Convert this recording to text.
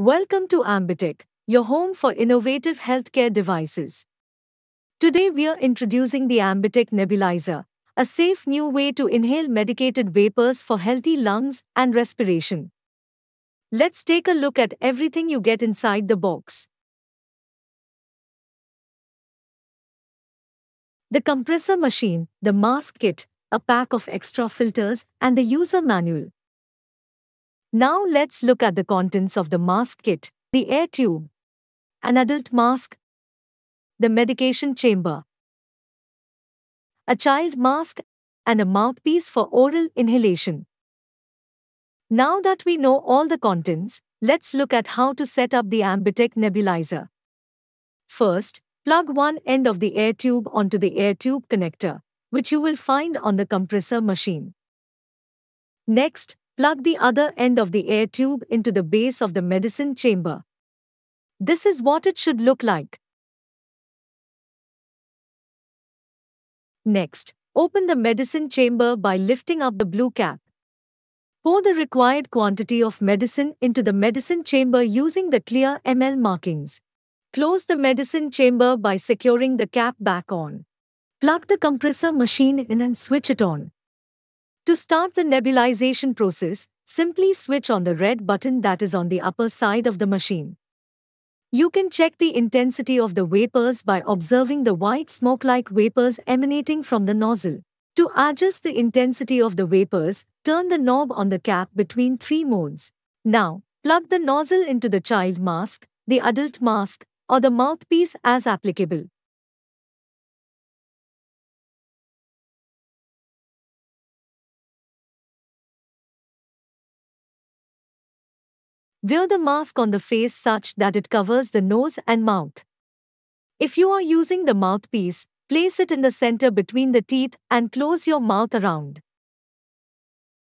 Welcome to Ambitech, your home for innovative healthcare devices. Today we are introducing the Ambitech Nebulizer, a safe new way to inhale medicated vapors for healthy lungs and respiration. Let's take a look at everything you get inside the box. The compressor machine, the mask kit, a pack of extra filters, and the user manual. Now let's look at the contents of the mask kit, the air tube, an adult mask, the medication chamber, a child mask, and a mouthpiece for oral inhalation. Now that we know all the contents, let's look at how to set up the Ambitech nebulizer. First, plug one end of the air tube onto the air tube connector, which you will find on the compressor machine. Next, plug the other end of the air tube into the base of the medicine chamber. This is what it should look like. Next, open the medicine chamber by lifting up the blue cap. Pour the required quantity of medicine into the medicine chamber using the clear ml markings. Close the medicine chamber by securing the cap back on. Plug the compressor machine in and switch it on. To start the nebulization process, simply switch on the red button that is on the upper side of the machine. You can check the intensity of the vapors by observing the white smoke-like vapors emanating from the nozzle. To adjust the intensity of the vapors, turn the knob on the cap between three modes. Now, plug the nozzle into the child mask, the adult mask, or the mouthpiece as applicable. Wear the mask on the face such that it covers the nose and mouth. If you are using the mouthpiece, place it in the center between the teeth and close your mouth around.